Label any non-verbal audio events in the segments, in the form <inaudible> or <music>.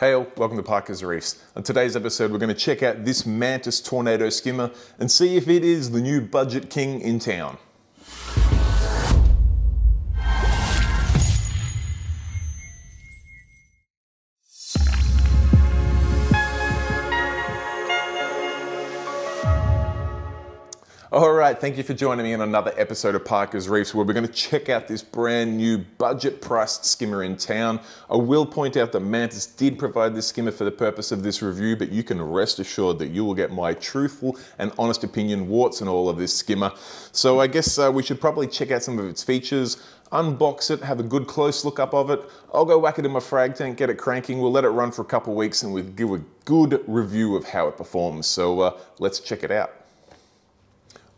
Hey all, welcome to Parker's Reefs. On today's episode, we're going to check out this Mantis Tornado skimmer and see if it is the new budget king in town. All right, thank you for joining me on another episode of Parker's Reefs where we're going to check out this brand new budget priced skimmer in town. I will point out that Mantis did provide this skimmer for the purpose of this review, but you can rest assured that you will get my truthful and honest opinion, warts and all of this skimmer. So I guess uh, we should probably check out some of its features, unbox it, have a good close look up of it. I'll go whack it in my frag tank, get it cranking, we'll let it run for a couple weeks and we'll give a good review of how it performs. So uh, let's check it out.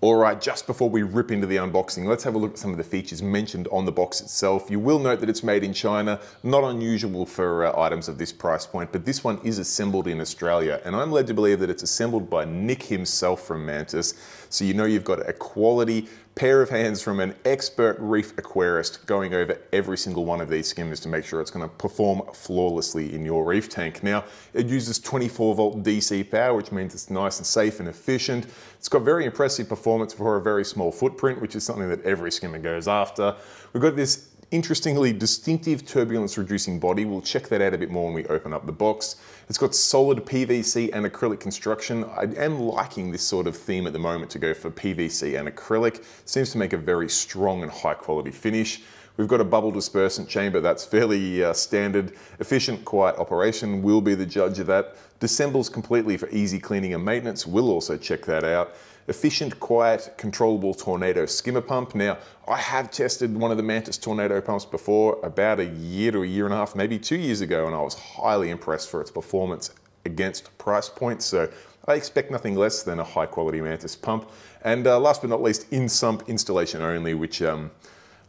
All right, just before we rip into the unboxing, let's have a look at some of the features mentioned on the box itself. You will note that it's made in China, not unusual for uh, items of this price point, but this one is assembled in Australia, and I'm led to believe that it's assembled by Nick himself from Mantis, so you know you've got a quality pair of hands from an expert reef aquarist going over every single one of these skimmers to make sure it's going to perform flawlessly in your reef tank. Now, it uses 24 volt DC power, which means it's nice and safe and efficient. It's got very impressive performance for a very small footprint, which is something that every skimmer goes after. We've got this interestingly distinctive turbulence reducing body. We'll check that out a bit more when we open up the box. It's got solid PVC and acrylic construction. I am liking this sort of theme at the moment to go for PVC and acrylic. Seems to make a very strong and high quality finish. We've got a bubble dispersant chamber that's fairly uh, standard. Efficient, quiet operation will be the judge of that. Dissembles completely for easy cleaning and maintenance. We'll also check that out efficient, quiet, controllable tornado skimmer pump. Now, I have tested one of the Mantis tornado pumps before about a year to a year and a half, maybe two years ago, and I was highly impressed for its performance against price points. So I expect nothing less than a high quality Mantis pump. And uh, last but not least, in sump installation only, which um,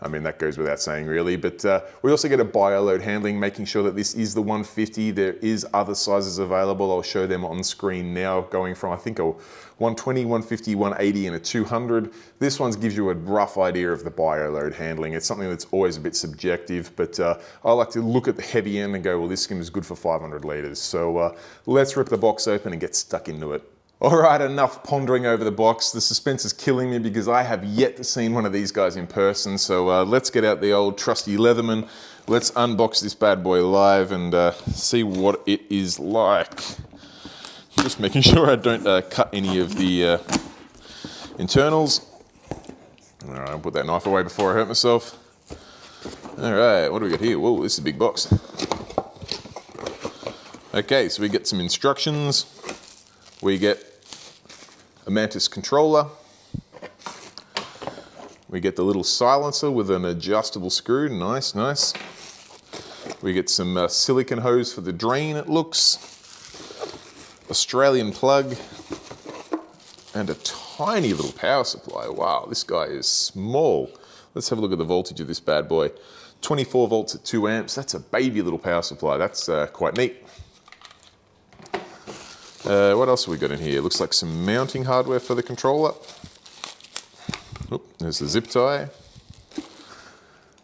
I mean, that goes without saying really, but uh, we also get a bio-load handling, making sure that this is the 150. There is other sizes available. I'll show them on screen now, going from, I think, a 120, 150, 180, and a 200. This one gives you a rough idea of the bio-load handling. It's something that's always a bit subjective, but uh, I like to look at the heavy end and go, well, this skim is good for 500 liters. So uh, let's rip the box open and get stuck into it. All right, enough pondering over the box. The suspense is killing me because I have yet to see one of these guys in person. So uh, let's get out the old trusty Leatherman. Let's unbox this bad boy live and uh, see what it is like. Just making <laughs> sure I don't uh, cut any of the uh, internals. All right, I'll put that knife away before I hurt myself. All right, what do we got here? Whoa, this is a big box. Okay, so we get some instructions. We get a Mantis controller. We get the little silencer with an adjustable screw, nice, nice. We get some uh, silicon hose for the drain, it looks. Australian plug. And a tiny little power supply. Wow, this guy is small. Let's have a look at the voltage of this bad boy. 24 volts at 2 amps. That's a baby little power supply. That's uh, quite neat. Uh, what else have we got in here? Looks like some mounting hardware for the controller. Oop, there's the zip tie.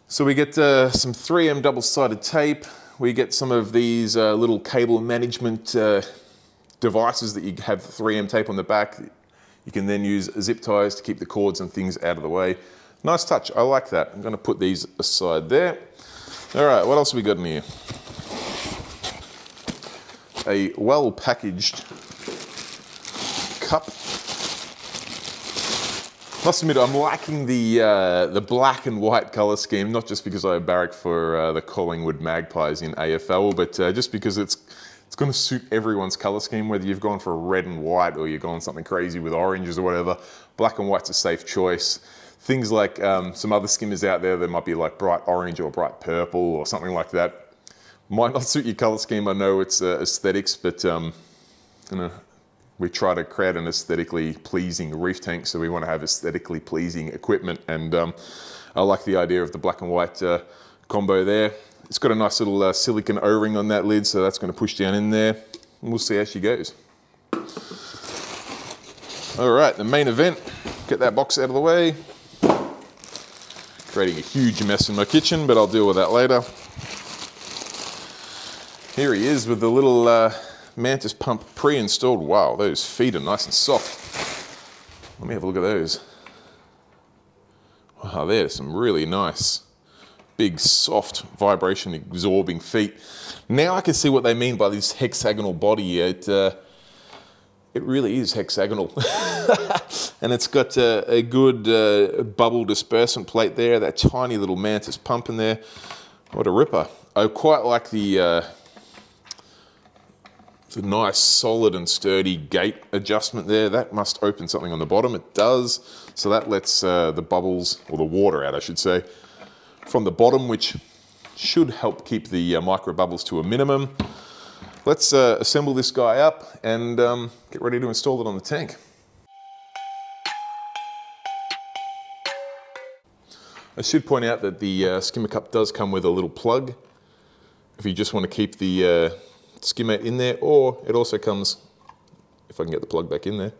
So we get uh, some 3M double-sided tape. We get some of these uh, little cable management uh, devices that you have 3M tape on the back. You can then use zip ties to keep the cords and things out of the way. Nice touch, I like that. I'm gonna put these aside there. All right, what else have we got in here? A well packaged cup. Must admit, I'm liking the uh, the black and white color scheme, not just because I barrack for uh, the Collingwood Magpies in AFL, but uh, just because it's it's going to suit everyone's color scheme, whether you've gone for red and white or you've gone something crazy with oranges or whatever. Black and white's a safe choice. Things like um, some other skimmers out there that might be like bright orange or bright purple or something like that might not suit your color scheme. I know it's uh, aesthetics, but um, you know, we try to create an aesthetically pleasing reef tank, so we want to have aesthetically pleasing equipment. And um, I like the idea of the black and white uh, combo there. It's got a nice little uh, silicon O-ring on that lid, so that's going to push down in there. And we'll see how she goes. All right, the main event. Get that box out of the way. Creating a huge mess in my kitchen, but I'll deal with that later. Here he is with the little uh, Mantis pump pre-installed. Wow, those feet are nice and soft. Let me have a look at those. Wow, there's some really nice, big, soft, vibration absorbing feet. Now I can see what they mean by this hexagonal body. It, uh, it really is hexagonal. <laughs> and it's got a, a good uh, bubble dispersant plate there, that tiny little mantis pump in there. What a ripper. I quite like the, uh, the nice solid and sturdy gate adjustment there. That must open something on the bottom. It does. So that lets uh, the bubbles, or the water out I should say, from the bottom, which should help keep the uh, micro bubbles to a minimum. Let's uh, assemble this guy up and um, get ready to install it on the tank. I should point out that the uh, skimmer cup does come with a little plug if you just want to keep the uh, skimmer in there or it also comes, if I can get the plug back in there,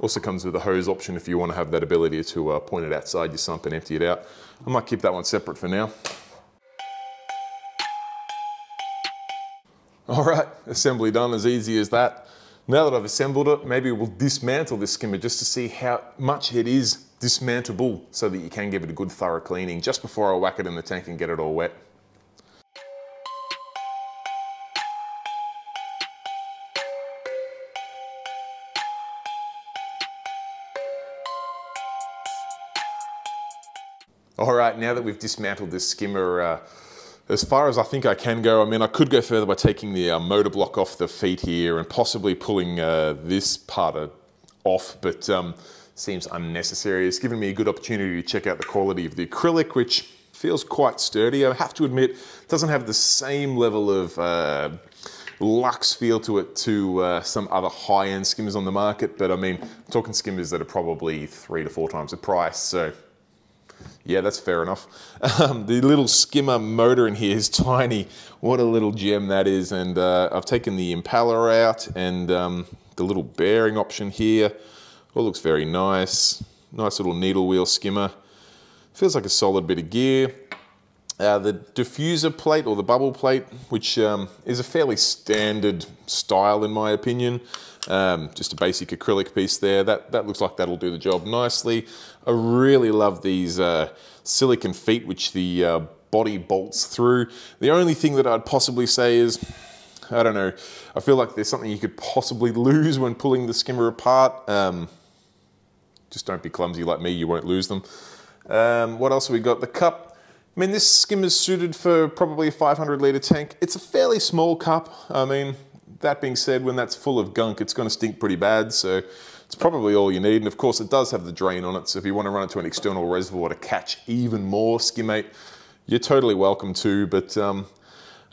also comes with a hose option if you want to have that ability to uh, point it outside your sump and empty it out. I might keep that one separate for now. <laughs> All right, assembly done, as easy as that. Now that I've assembled it, maybe we'll dismantle this skimmer just to see how much it is dismantleable so that you can give it a good thorough cleaning just before I whack it in the tank and get it all wet. All right, now that we've dismantled this skimmer, uh, as far as I think I can go, I mean, I could go further by taking the uh, motor block off the feet here and possibly pulling uh, this part off, but um, seems unnecessary. It's given me a good opportunity to check out the quality of the acrylic, which feels quite sturdy. I have to admit, it doesn't have the same level of uh, luxe feel to it to uh, some other high-end skimmers on the market, but I mean, I'm talking skimmers that are probably three to four times the price, so yeah, that's fair enough. <laughs> Um, the little skimmer motor in here is tiny. What a little gem that is. And uh, I've taken the impeller out and um, the little bearing option here. All looks very nice. Nice little needle wheel skimmer. Feels like a solid bit of gear. Uh, the diffuser plate or the bubble plate, which um, is a fairly standard style in my opinion. Um, just a basic acrylic piece there. That, that looks like that'll do the job nicely. I really love these uh, silicon feet which the uh, body bolts through. The only thing that I'd possibly say is, I don't know, I feel like there's something you could possibly <laughs> lose when pulling the skimmer apart. Um, just don't be clumsy like me, you won't lose them. Um, what else have we got? The cup. I mean, this skimmer's suited for probably a 500 litre tank. It's a fairly small cup. I mean, that being said, when that's full of gunk, it's going to stink pretty bad, so it's probably all you need. And of course, it does have the drain on it, so if you want to run it to an external reservoir to catch even more skimmate, you're totally welcome to. But um,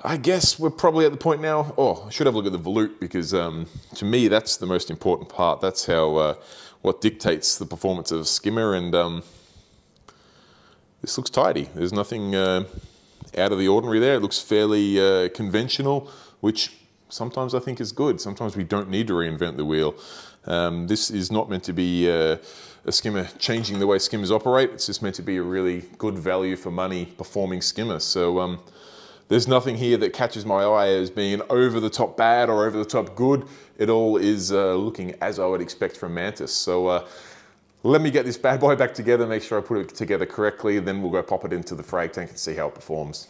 I guess we're probably at the point now, oh, I should have a look at the volute, because um, to me, that's the most important part. That's how, uh, what dictates the performance of a skimmer, and um, this looks tidy. There's nothing uh, out of the ordinary there. It looks fairly uh, conventional, which sometimes I think is good. Sometimes we don't need to reinvent the wheel. Um, this is not meant to be uh, a skimmer changing the way skimmers operate. It's just meant to be a really good value for money performing skimmer. So um, there's nothing here that catches my eye as being over the top bad or over the top good. It all is uh, looking as I would expect from Mantis. So uh, let me get this bad boy back together, make sure I put it together correctly, then we'll go pop it into the frag tank and see how it performs.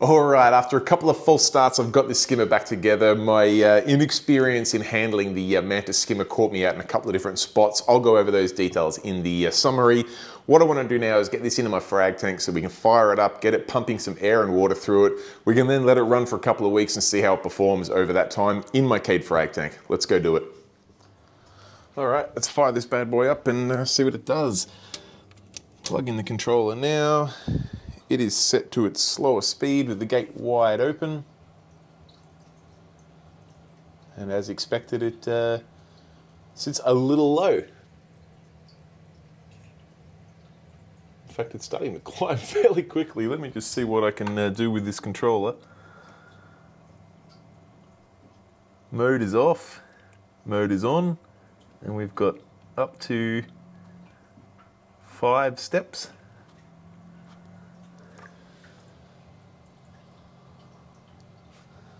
All right, after a couple of false starts, I've got this skimmer back together. My uh, inexperience in handling the uh, Mantis skimmer caught me out in a couple of different spots. I'll go over those details in the uh, summary. What I want to do now is get this into my frag tank so we can fire it up, get it pumping some air and water through it. We can then let it run for a couple of weeks and see how it performs over that time in my Cade frag tank. Let's go do it. All right, let's fire this bad boy up and uh, see what it does. Plug in the controller now. It is set to its slower speed with the gate wide open. And as expected, it uh, sits a little low. In fact, it's starting to <laughs> climb fairly quickly. Let me just see what I can uh, do with this controller. Mode is off, mode is on, and we've got up to five steps.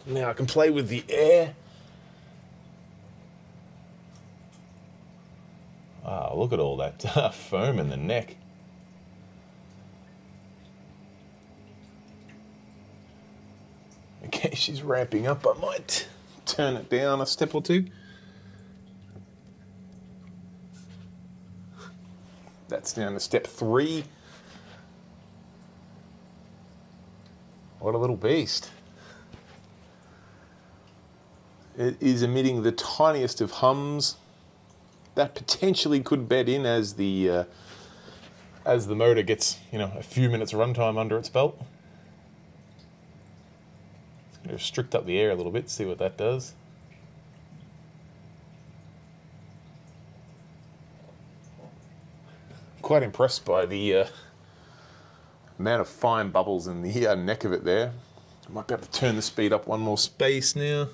Now I can play with the air. Ah, look at all that uh, <laughs> foam in the neck. Okay, <laughs> she's ramping up. I might turn it down a step or two. That's down to step three. What a little beast. It is emitting the tiniest of hums. That potentially could bed in as the uh, as the motor gets, you know, a few minutes of runtime under its belt. Restrict up the air a little bit, see what that does. Quite impressed by the uh, amount of fine bubbles in the uh, neck of it there. Might be able to turn the speed up one more space now.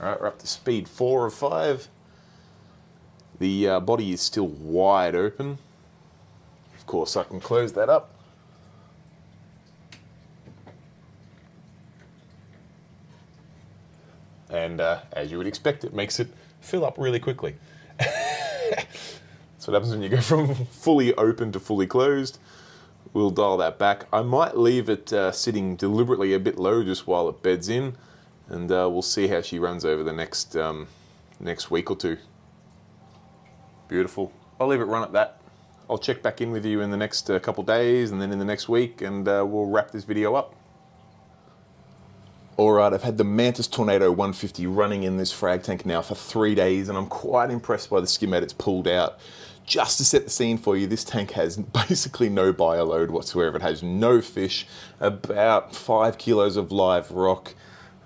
All right, we're up to speed four or five. The uh, body is still wide open. Of course, I can close that up. And uh, as you would expect, it makes it fill up really quickly. <laughs> That's what happens when you go from fully open to fully closed. We'll dial that back. I might leave it uh, sitting deliberately a bit low just while it beds in and uh, we'll see how she runs over the next um, next week or two. Beautiful. I'll leave it run at that. I'll check back in with you in the next uh, couple days and then in the next week and uh, we'll wrap this video up. Alright, I've had the Mantis Tornado 150 running in this frag tank now for three days and I'm quite impressed by the skimmate it's pulled out. Just to set the scene for you, this tank has <laughs> basically no bio load whatsoever. It has no fish, about five kilos of live rock,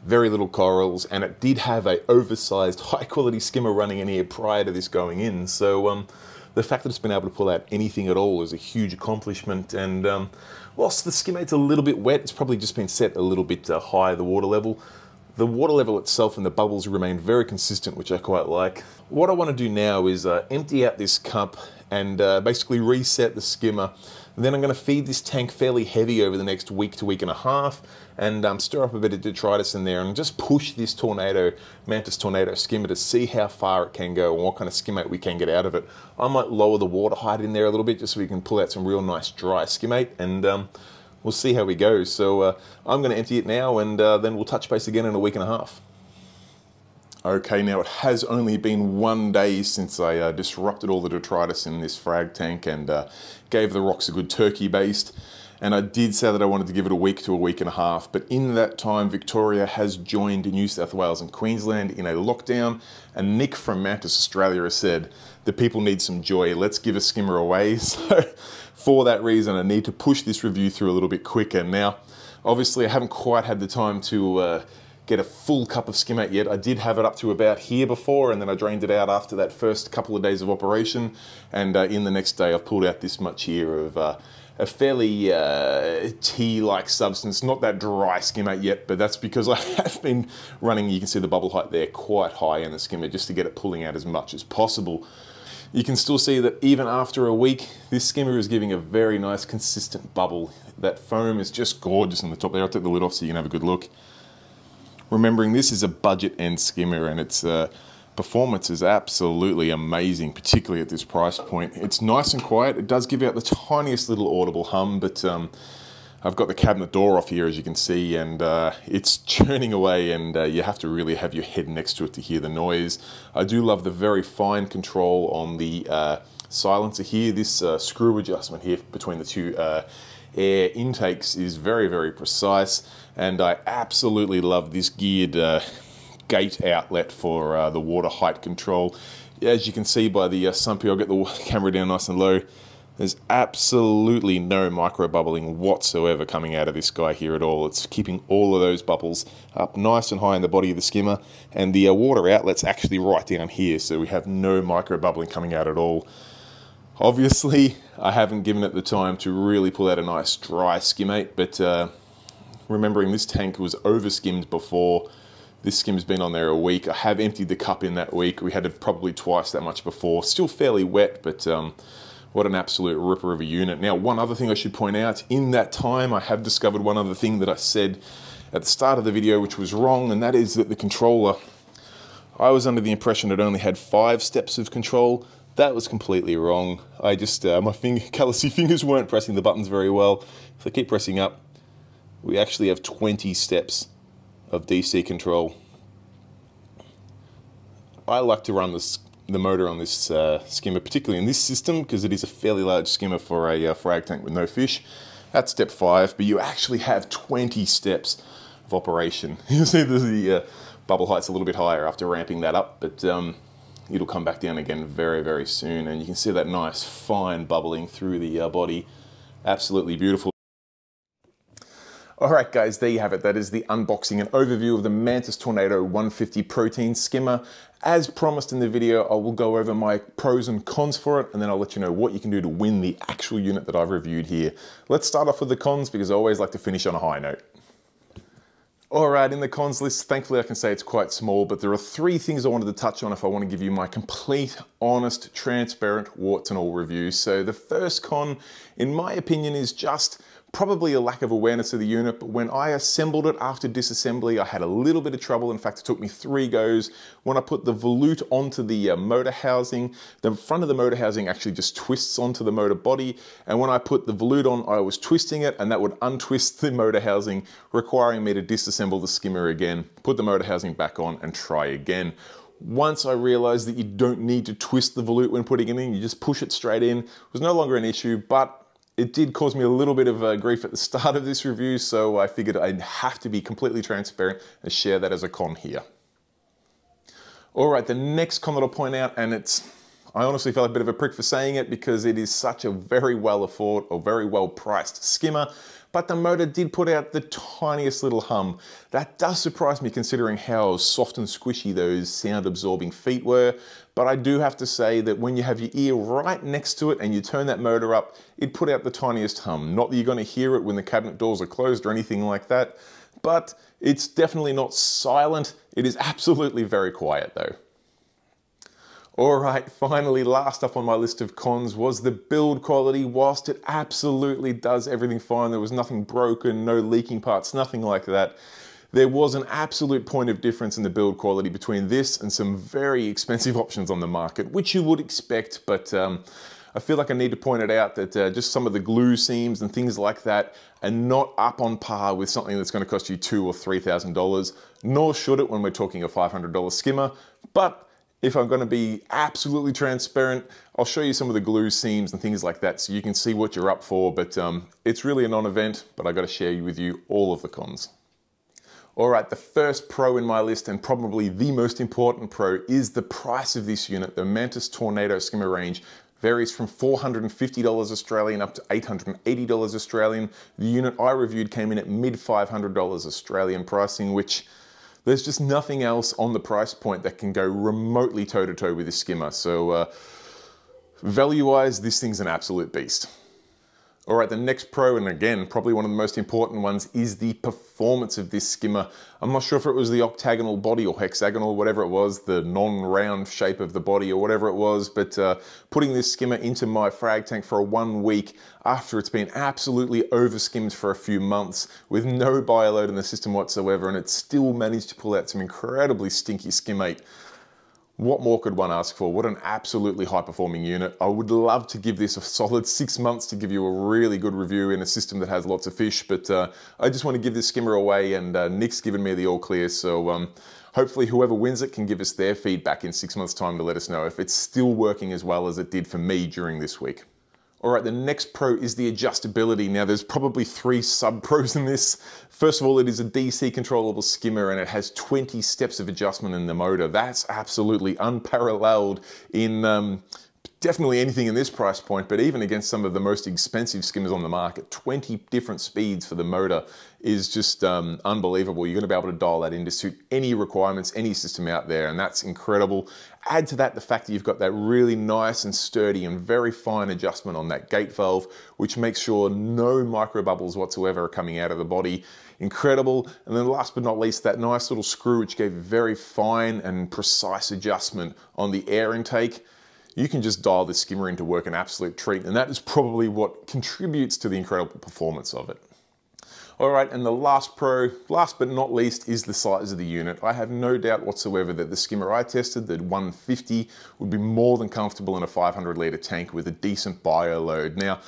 very little corals, and it did have a oversized, <laughs> high quality skimmer running in here prior to this going in. So um, the fact that it's been able to pull out anything at all is a huge accomplishment. And um, whilst the skimmate's a little bit wet, it's probably just been set a little bit uh, high, the water level. The water level itself and the bubbles remain very consistent, which I quite like. What I want to do now is uh, empty out this cup and uh, basically reset the skimmer. And then I'm going to feed this tank fairly heavy over the next week to week and a half and um, stir up a bit of detritus in there and just push this tornado, Mantis Tornado skimmer to see how far it can go and what kind of skimmate we can get out of it. I might lower the water height in there a little bit just so we can pull out some real nice dry skimmate and um, we'll see how we go. So uh, I'm going to empty it now and uh, then we'll touch base again in a week and a half. Okay, now it has only been one day since I uh, disrupted all the detritus in this frag tank and uh, gave the rocks a good turkey baste. And I did say that I wanted to give it a week to a week and a half, but in that time, Victoria has joined New South Wales and Queensland in a lockdown. And Nick from Mantis Australia has said, the people need some joy, let's give a skimmer away. <laughs> So for that reason, I need to push this review through a little bit quicker. Now, obviously I haven't quite had the time to uh, get a full cup of skimmate yet. I did have it up to about here before and then I drained it out after that first couple of days of operation. And uh, in the next day, I've pulled out this much here of uh, a fairly uh, tea-like substance, not that dry skimmate yet, but that's because <laughs> I have been running, you can see the bubble height there, quite high in the skimmer just to get it pulling out as much as possible. You can still see that even after a week, this skimmer is giving a very nice consistent bubble. That foam is just gorgeous on the top there. I'll take the lid off so you can have a good look. Remembering this is a budget end skimmer and it's uh, performance is absolutely amazing, particularly at this price point. It's nice and quiet. It does give out the tiniest little audible hum, but um, I've got the cabinet door off here, as you can see, and uh, it's <laughs> churning away, and uh, you have to really have your head next to it to hear the noise. I do love the very fine control on the uh, silencer here. This uh, screw adjustment here between the two uh, air intakes is very, very precise, and I absolutely love this geared uh, gate outlet for uh, the water height control. As you can see by the uh, sump here, I'll get the <laughs> camera down nice and low. There's absolutely no micro bubbling whatsoever coming out of this guy here at all. It's keeping all of those bubbles up nice and high in the body of the skimmer. And the uh, water outlet's actually right down here, so we have no micro bubbling coming out at all. Obviously, I haven't given it the time to really pull out a nice dry skimmate, but uh, remembering this tank was over skimmed before. This skim's been on there a week. I have emptied the cup in that week. We had it probably twice that much before. Still fairly wet, but um, what an absolute ripper of a unit. Now, one other thing I should point out, in that time, I have discovered one other thing that I said at the start of the video, which was wrong, and that is that the controller, I was under the impression it only had five steps of control. That was completely wrong. I just, uh, my finger, <laughs> callousy fingers weren't pressing the buttons very well. If I keep pressing up, we actually have 20 steps of DC control. I like to run this, the motor on this uh, skimmer, particularly in this system, because it is a fairly large skimmer for a uh, frag tank with no fish. That's step five, but you actually have 20 steps of operation. <laughs> You'll see the, uh, bubble height's a little bit higher after ramping that up, but um, it'll come back down again very, very soon. And you can see that nice fine bubbling through the uh, body. Absolutely beautiful. All right, guys, there you have it. That is the unboxing and overview of the Mantis Tornado 150 protein skimmer. As promised in the video, I will go over my pros and cons for it, and then I'll let you know what you can do to win the actual unit that I've reviewed here. Let's start off with the cons because I always like to finish on a high note. All right, in the cons list, thankfully I can say it's quite small, but there are three things I wanted to touch on if I want to give you my complete, honest, transparent, warts and all review. So the first con, in my opinion, is just probably a lack of awareness of the unit, but when I assembled it after disassembly, I had a little bit of trouble. In fact, it took me three goes. When I put the volute onto the uh, motor housing, the front of the motor housing actually just twists onto the motor body. And when I put the volute on, I was twisting it and that would untwist the motor housing, requiring me to disassemble the skimmer again, put the motor housing back on and try again. Once I realized that you don't need to twist the volute when putting it in, you just push it straight in. It was no longer an issue, but it did cause me a little bit of uh, grief at the start of this review, so I figured I'd have to be completely transparent and share that as a con here. All right, the next con that I'll point out, and it's, I honestly felt a bit of a prick for saying it because it is such a very well afford or very well priced skimmer, but the motor did put out the tiniest little hum. That does surprise me considering how soft and squishy those sound absorbing feet were, but I do have to say that when you have your ear right next to it and you turn that motor up, it put out the tiniest hum. Not that you're gonna hear it when the cabinet doors are closed or anything like that, but it's definitely not silent. It is absolutely very quiet though. All right, finally, last up on my list of cons was the build quality. Whilst it absolutely does everything fine, there was nothing broken, no leaking parts, nothing like that. There was an absolute point of difference in the build quality between this and some very expensive <laughs> options on the market, which you would expect, but um, I feel like I need to point it out that uh, just some of the glue seams and things like that are not up on par with something that's going to cost you two or three thousand dollars. Nor should it when we're talking a five hundred dollar skimmer. But if I'm gonna be absolutely transparent, I'll show you some of the glue seams and things like that so you can see what you're up for, but um, it's really a non-event, but I gotta share with you all of the cons. All right, the first pro in my list and probably the most important pro is the price of this unit. The Mantis Tornado skimmer range varies from $450 Australian up to $880 Australian. The unit I reviewed came in at mid $500 Australian pricing, which there's just nothing else on the price point that can go remotely toe to toe with this skimmer. So uh, value wise, this thing's an absolute beast. All right, the next pro, and again, probably one of the most important ones, is the performance of this skimmer. I'm not sure if it was the octagonal body or hexagonal, whatever it was, the non-round shape of the body or whatever it was, but uh, putting this skimmer into my frag tank for a one week after it's been absolutely over-skimmed for a few months with no bioload in the system whatsoever, and it still managed to pull out some incredibly stinky skimmate. What more could one ask for? What an absolutely high performing unit. I would love to give this a solid six months to give you a really good review in a system that has lots of fish, but uh, I just want to give this skimmer away and uh, Nick's given me the all clear. So um, hopefully whoever wins it can give us their feedback in six months time to let us know if it's still working as well as it did for me during this week. All right, the next pro is the adjustability. Now there's probably three sub pros in this. First of all, it is a DC controllable skimmer and it has 20 steps of adjustment in the motor. That's absolutely unparalleled in um, definitely anything in this price point, but even against some of the most expensive skimmers on the market, 20 different speeds for the motor is just um, unbelievable. You're gonna be able to dial that in to suit any requirements, any system out there, and that's incredible. Add to that the fact that you've got that really nice and sturdy and very fine adjustment on that gate valve, which makes sure no micro bubbles whatsoever are coming out of the body. Incredible. And then last but not least, that nice little screw, which gave very fine and precise adjustment on the air intake you can just dial this skimmer into work an absolute treat, and that is probably what contributes to the incredible performance of it. All right, and the last pro, last but not least, is the size of the unit. I have no doubt whatsoever that the skimmer I tested, the 150, would be more than comfortable in a 500 litre tank with a decent bio load. Now,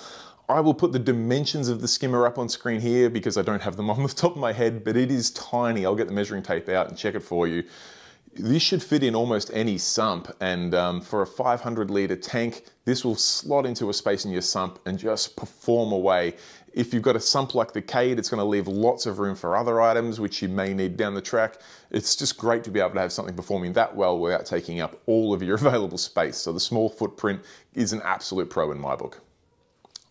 I will put the dimensions of the skimmer up on screen here because I don't have them <laughs> on the top of my head, but it is tiny. I'll get the measuring tape out and check it for you. This should fit in almost any sump and um, for a 500 litre tank, this will slot into a space in your sump and just perform away. If you've got a sump like the Cade, it's gonna leave lots of room for other items which you may need down the track. It's just great to be able to have something performing that well without taking up all of your <laughs> available space. So the small footprint is an absolute pro in my book.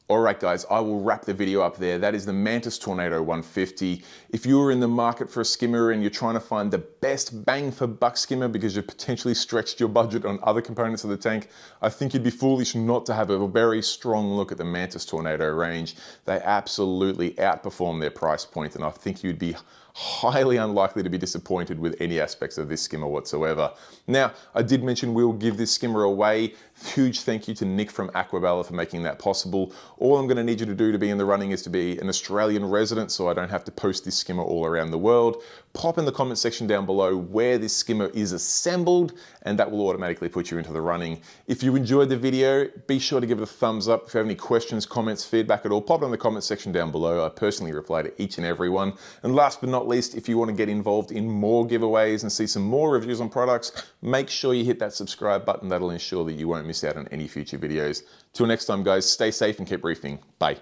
All right, guys, I will wrap the video up there. That is the Mantis Tornado 150. If you are in the market for a skimmer and you're trying to find the best bang for buck skimmer because you've potentially stretched your budget on other components of the tank, I think you'd be foolish not to have a very strong look at the Mantis Tornado range. They absolutely outperform their price point, and I think you'd be highly unlikely to be disappointed with any aspects of this skimmer whatsoever. Now, I did mention we'll give this skimmer away. Huge thank you to Nick from Aquabella for making that possible. All I'm gonna need you to do to be in the running is to be an Australian resident so I don't have to post this skimmer all around the world. Pop in the comment section down below where this skimmer is assembled and that will automatically put you into the running. If you enjoyed the video, be sure to give it a thumbs up. If you have any questions, comments, feedback at all, pop it in the comment section down below. I personally reply to each and every one. And last but not least, if you want to get involved in more giveaways and see some more reviews on products, make sure you hit that subscribe button. That'll ensure that you won't miss out on any future videos. Till next time, guys, stay safe and keep reefing. Bye.